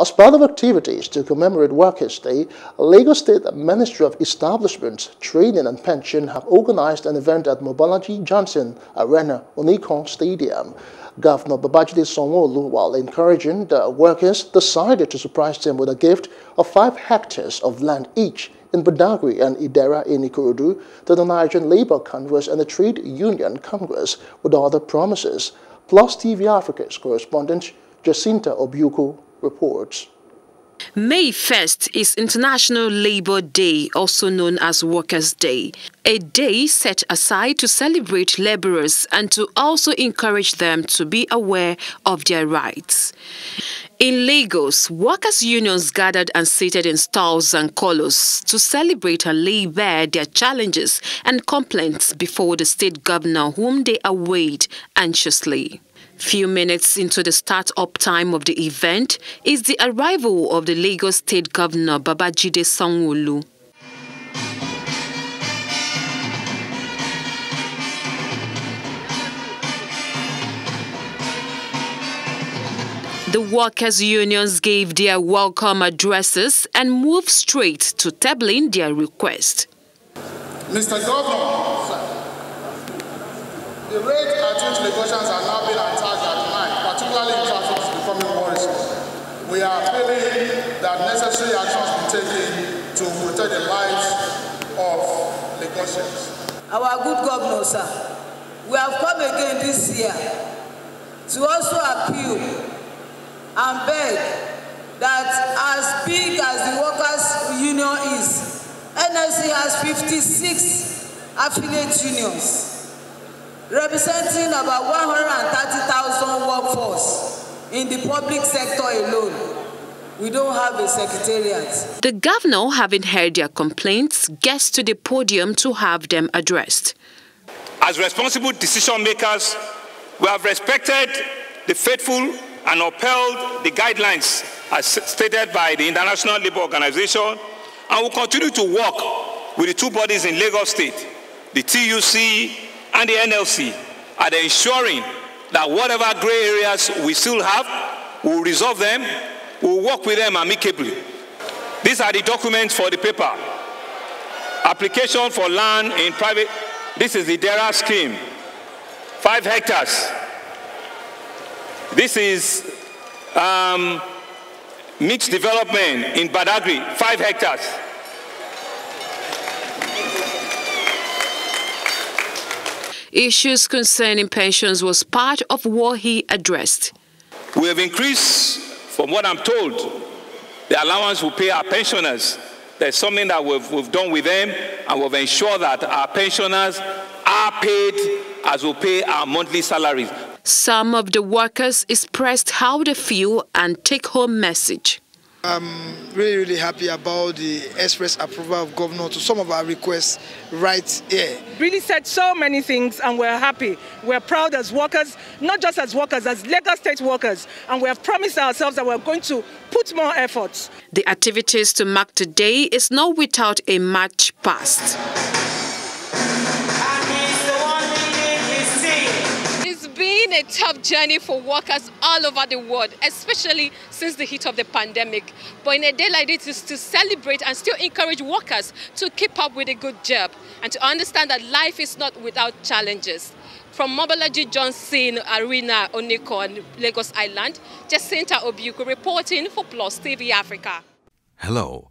As part of activities to commemorate Workers' Day, Lagos State Ministry of Establishment, Training and Pension have organized an event at Mobolaji Johnson Arena, Onikan Stadium. Governor Babajide Sanwo-Olu, while encouraging the workers, decided to surprise them with a gift of five hectares of land each in Badagry and Idera in Ikorodu to the Nigerian Labour Congress and the Trade Union Congress with other promises. Plus TV Africa's correspondent Jacinta Obuku reports. May 1st is International Labour Day, also known as Workers' Day, a day set aside to celebrate labourers and to also encourage them to be aware of their rights. In Lagos, workers' unions gathered and seated in stalls and colors to celebrate and lay bare their challenges and complaints before the state governor, whom they await anxiously. Few minutes into the start-up time of the event is the arrival of the Lagos State Governor Babajide Sanwo-Olu. The workers' unions gave their welcome addresses and moved straight to tabling their request. Mr. Governor, the rate at which negotiations are now being attacked at night, particularly in traffic, is becoming worrisome. We are appealing that necessary actions be taken to protect the lives of Lagosians. Our good governor, sir, we have come again this year to also appeal and beg that as big as the workers' union is, NSC has 56 affiliate unions representing about 130,000 workforce in the public sector alone. We don't have a secretariat. The governor, having heard their complaints, gets to the podium to have them addressed. As responsible decision makers, we have respected the faithful and upheld the guidelines as stated by the International Labour Organization and will continue to work with the two bodies in Lagos State, the TUC and the NLC are ensuring that whatever grey areas we still have, we'll resolve them, we'll work with them amicably. These are the documents for the paper. Application for land in private, this is the DERA scheme, five hectares. This is um, mixed development in Badagry, five hectares. Issues concerning pensions was part of what he addressed. We have increased, from what I'm told, the allowance we pay our pensioners. There's something that we've, we've done with them, and we've ensured that our pensioners are paid as we pay our monthly salaries. Some of the workers expressed how they feel and take-home message. I'm really, really happy about the express approval of governor to some of our requests right here. Really said so many things and we're happy. We're proud as workers, not just as workers, as Lagos State workers. And we have promised ourselves that we're going to put more efforts. The activities to mark today is not without a march past. A tough journey for workers all over the world, especially since the heat of the pandemic. But in a day like this, is to celebrate and still encourage workers to keep up with a good job and to understand that life is not without challenges. From Mobolaji Johnson Arena, Onikan, Lagos Island, Jacinta Obuku reporting for Plus TV Africa. Hello.